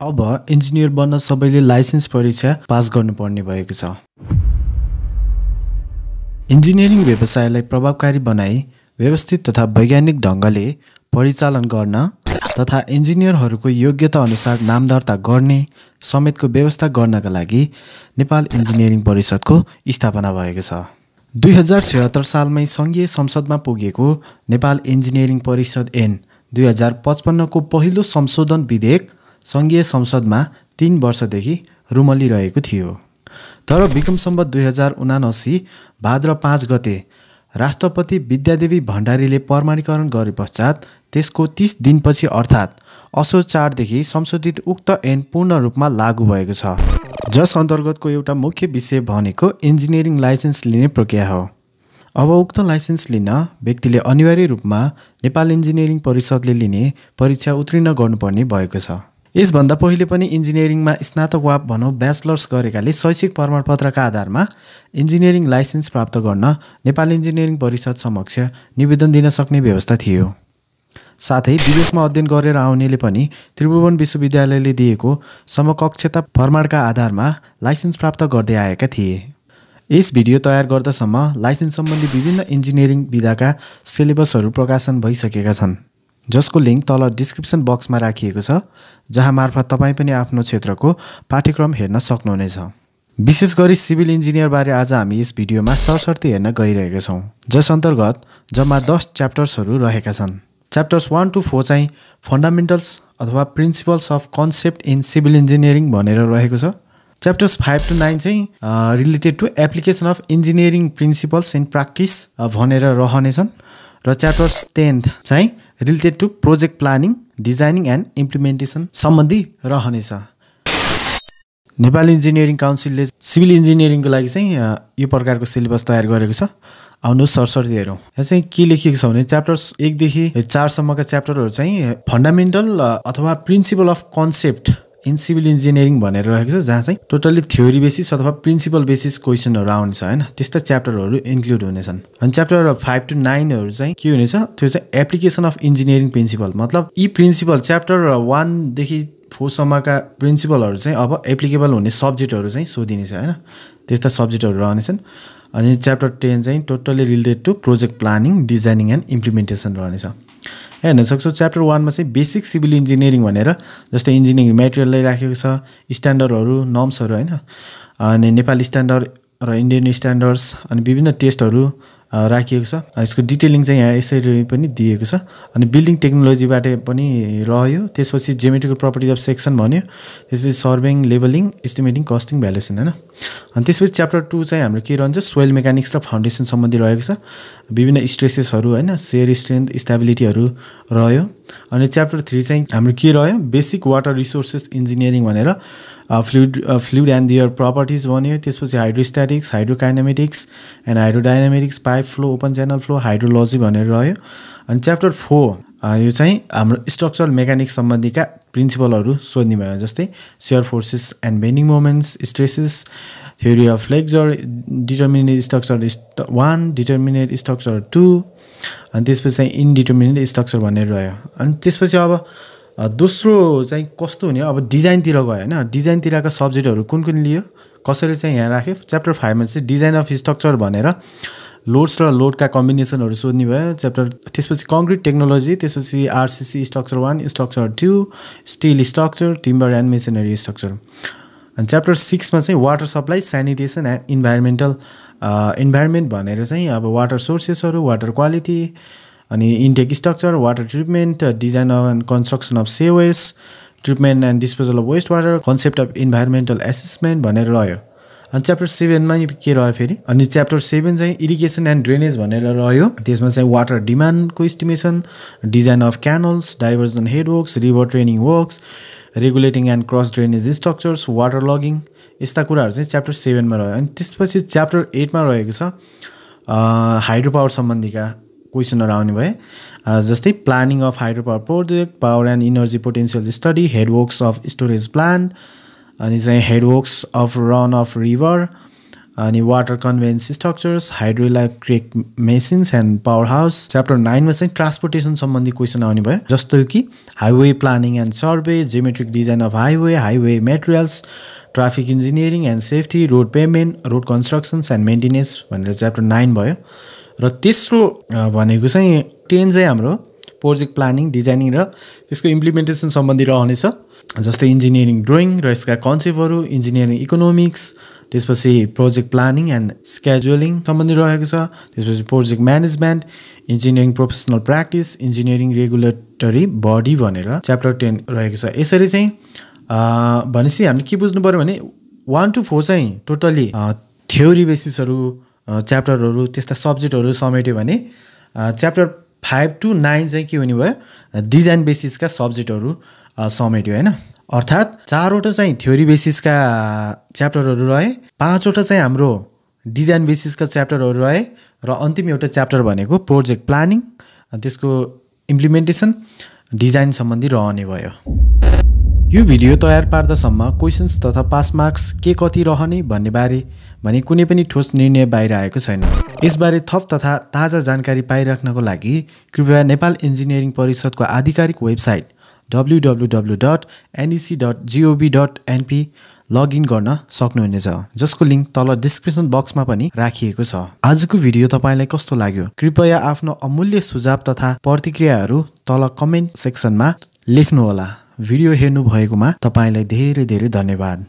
अब इन्जिनियर बन्न सबैले लाइसेन्स परीक्षा पास गर्नुपर्ने भएको छ। इन्जिनियरिङ व्यवसायलाई प्रभावकारी बनाई व्यवस्थित तथा वैज्ञानिक ढङ्गले परिचालन गर्न तथा इन्जिनियरहरूको योग्यता अनुसार नाम दर्ता गर्ने समेतको व्यवस्था गर्नका लागि नेपाल इन्जिनियरिङ परिषदको स्थापना भएको छ। दुई हजार छत्तर सालमै सङ्घीय संसदमा पुगेको नेपाल इन्जिनियरिङ परिषद एन दुई हजार पचपन्नको पहिलो संशोधन विधेयक सङ्घीय संसदमा तिन वर्षदेखि रुमलिरहेको थियो। तर विक्रम सम्बत दुई हजार उनासी भाद्र पाँच गते राष्ट्रपति विद्यादेवी भण्डारीले प्रमाणीकरण गरे पश्चात त्यसको तिस दिनपछि अर्थात् असोज चारदेखि संशोधित उक्त ऐन पूर्ण रूपमा लागू भएको छ। जस अन्तर्गतको एउटा मुख्य विषय भनेको इन्जिनियरिङ लाइसेन्स लिने प्रक्रिया हो। अब उक्त लाइसेन्स लिन व्यक्तिले अनिवार्य रूपमा नेपाल इन्जिनियरिङ परिषदले लिने परीक्षा उत्तीर्ण गर्नुपर्ने भएको छ। यसभन्दा पहिले पनि इन्जिनियरिङमा स्नातक वा भनौँ ब्याचलर्स गरेकाले शैक्षिक प्रमाणपत्रका आधारमा इन्जिनियरिङ लाइसेन्स प्राप्त गर्न नेपाल इन्जिनियरिङ परिषद समक्ष निवेदन दिन सक्ने व्यवस्था थियो। साथै विदेशमा अध्ययन गरेर आउनेले पनि त्रिभुवन विश्वविद्यालयले दिएको समकक्षता प्रमाणका आधारमा लाइसेन्स प्राप्त गर्दै आएका थिए। यस भिडियो तयार गर्दासम्म लाइसेन्स सम्बन्धी विभिन्न इन्जिनियरिङ विधाका सिलेबसहरू प्रकाशन भइसकेका छन्। जसको लिङ्क तल डिस्क्रिप्सन बक्समा राखिएको छ जहाँ मार्फत तपाईँ पनि आफ्नो क्षेत्रको पाठ्यक्रम हेर्न सक्नुहुनेछ। विशेष गरी सिभिल इन्जिनियरबारे आज हामी यस भिडियोमा सरसर्ती हेर्न गइरहेका छौँ जस अन्तर्गत जम्मा दस च्याप्टर्सहरू रहेका छन्। च्याप्टर्स वान टू फोर चाहिँ फन्डामेन्टल्स अथवा principles of concept in civil engineering भनेर रहेको छ। च्याप्टर्स फाइभ टु नाइन चाहिँ related to application of engineering principles in practice भनेर रहनेछन्। र च्याप्टर्स टेन्थ चाहिँ related to project planning designing and implementation सम्बन्धी रहनेछ। नेपाल इन्जिनियरिङ काउन्सिलले सिभिल इन्जिनियरिङको लागि चाहिँ यो प्रकारको सिलेबस तयार गरेको छ। आउनुहोस् सरसर्ती हेरौँ। यहाँ चाहिँ के लेखिएको छ भने च्याप्टर्स एकदेखि चारसम्मका च्याप्टरहरू चाहिँ फन्डामेन्टल अथवा principle of concept in civil engineering भनेर रहेको छ जहाँ चाहिँ टोटल्ली थ्योरी बेसिस अथवा प्रिन्सिपल बेसिस क्वेसनहरू आउँछ होइन? त्यस्ता च्याप्टरहरू इन्क्लुड हुनेछन्। अनि च्याप्टर फाइभ टु नाइनहरू चाहिँ के हुनेछ? त्यो चाहिँ एप्लिकेसन अफ इन्जिनियरिङ प्रिन्सिपल मतलब यी प्रिन्सिपल च्याप्टर वानदेखि फोरसम्मका प्रिन्सिपलहरू चाहिँ अब एप्लिकेबल हुने सब्जेक्टहरू चाहिँ सोधिनेछ होइन? त्यस्ता सब्जेक्टहरू रहनेछन्। अनि च्याप्टर टेन चाहिँ totally related to project planning designing and implementation रहनेछ। हेर्न सक्छौँ। च्याप्टर वानमा चाहिँ बेसिक सिभिल इन्जिनियरिङ भनेर जस्तै इन्जिनियरिङ मेटेरियललाई राखेको छ स्ट्यान्डर्डहरू नर्म्सहरू होइन? अनि नेपाली स्ट्यान्डर्ड र इन्डियन स्ट्यान्डर्ड्स अनि विभिन्न टेस्टहरू राखिएको छ। यसको डिटेलिङ चाहिँ यहाँ यसरी पनि दिएको छ। अनि बिल्डिङ टेक्नोलोजीबाट पनि रह्यो। त्यसपछि जेमेट्रिकल प्रपर्टिज अफ सेक्सन भन्यो। त्यसपछि surveying levelling estimating costing valuation होइन? अनि त्यसपछि च्याप्टर टू चाहिँ हाम्रो के रहन्छ? सोइल मेकानिक्स र फाउन्डेसन सम्बन्धी रहेको छ। विभिन्न स्ट्रेसेसहरू होइन? सेयर स्ट्रेन्थ स्टेबिलिटीहरू रह्यो। अनि च्याप्टर थ्री चाहिँ हाम्रो के रह्यो? बेसिक वाटर रिसोर्सेस इन्जिनियरिङ भनेर fluid fluid and their properties भन्यो। त्यसपछि hydrostatics hydrokinematics and hydrodynamics pipe flow open channel flow hydrology भनेर रह्यो। अनि च्याप्टर फोर यो चाहिँ हाम्रो स्ट्रक्चरल मेकानिक्स सम्बन्धीका प्रिन्सिपलहरू सोध्ने भयो जस्तै shear forces and bending moments stresses theory of flexure determinate structure one determinate structure two अनि त्यसपछि चाहिँ इनडिटर्मिनेट स्ट्रक्चर भनेर रह्यो। अनि त्यसपछि अब दोस्रो चाहिँ कस्तो हुने अब डिजाइनतिर गयो होइन? डिजाइनतिरका सब्जेक्टहरू कुन कुन लियो? कसरी चाहिँ यहाँ राख्यो? च्याप्टर फाइभमा चाहिँ डिजाइन अफ स्ट्रक्चर भनेर लोड्स र लोडका कम्बिनेसनहरू सोध्ने भयो। च्याप्टर त्यसपछि कङ्क्रिट टेक्नोलोजी त्यसपछि RCC structure one structure two steel structure timber and masonry structure अनि च्याप्टर सिक्समा चाहिँ water supply sanitation and environmental environment भनेर चाहिँ अब वाटर सोर्सेसहरू वाटर क्वालिटी अनि intake structure water treatment design and construction of sewage treatment and disposal of waste water concept of environmental assessment भनेर रह्यो। अनि च्याप्टर सेभेनमा के रह्यो फेरि? अनि च्याप्टर सेभेन चाहिँ इरिगेसन एन्ड ड्रेनेज भनेर रह्यो। त्यसमा चाहिँ water डिमान्डको estimation design of canals diversion head works river training works regulating and cross drainage structures water logging यस्ता कुराहरू चाहिँ च्याप्टर सेभेनमा रह्यो। अनि त्यसपछि च्याप्टर एटमा रहेको छ हाइड्रो पावर सम्बन्धीका क्वेसनहरू आउने भए जस्तै planning of hydro power project power and energy potential study headworks of storage plant अनि चाहिँ headworks of run of river अनि water conveyance structures hydroelectric machines and power house chapter नाइनमा चाहिँ ट्रान्सपोर्टेसन सम्बन्धी क्वेसन आउने भयो। जस्तो कि highway planning and survey geometric design of highway highway materials traffic engineering and safety road pavement road constructions and maintenance भनेर chapter nine भयो। र तेस्रो भनेको चाहिँ टेन चाहिँ हाम्रो प्रोजेक्ट प्लानिङ डिजाइनिङ र त्यसको इम्प्लिमेन्टेसन सम्बन्धी रहनेछ। जस्तै इन्जिनियरिङ ड्रइङ र यसका कन्सेप्टहरू इन्जिनियरिङ इकोनोमिक्स त्यसपछि प्रोजेक्ट प्लानिङ एन्ड स्केजुलिङ सम्बन्धी रहेको छ त्यसपछि project management engineering professional practice engineering regulatory body भनेर च्याप्टर टेन रहेको छ। यसरी चाहिँ भनेपछि हामीले के बुझ्नु पऱ्यो भने वान टू फोर चाहिँ टोटल्ली थ्योरी बेसिसहरू च्याप्टरहरू त्यस्ता सब्जेक्टहरू समेट्यो भने च्याप्टर फाइभ टु नाइन चाहिँ के हुने भयो? डिजाइन बेसिसका सब्जेक्टहरू समेट्यो होइन? अर्थात् चारवटा चाहिँ थ्योरी बेसिसका च्याप्टरहरू रहे पाँचवटा चाहिँ हाम्रो डिजाइन बेसिसका च्याप्टरहरू रहे र अन्तिम एउटा च्याप्टर भनेको प्रोजेक्ट प्लानिङ त्यसको इम्प्लिमेन्टेसन डिजाइन सम्बन्धी रहने भयो। यो भिडियो तयार पार्दासम्म क्वेसन्स तथा पास मार्क्स के कति रहने भन्ने बारे भने कुनै पनि ठोस निर्णय बाहिर आएको छैन। यसबारे थप तथा ताजा जानकारी पाइराख्नको लागि कृपया नेपाल इन्जिनियरिङ परिषदको आधिकारिक website W W W dot NEC dot GOV dot NP login गर्न सक्नुहुनेछ। जसको लिङ्क तल डिस्क्रिप्सन बक्समा पनि राखिएको छ। आजको भिडियो तपाईँलाई कस्तो लाग्यो? कृपया आफ्नो अमूल्य सुझाव तथा प्रतिक्रियाहरू तल कमेन्ट सेक्सनमा लेख्नुहोला। भिडियो हेर्नु भएकोमा तपाईँलाई धेरै धेरै धन्यवाद।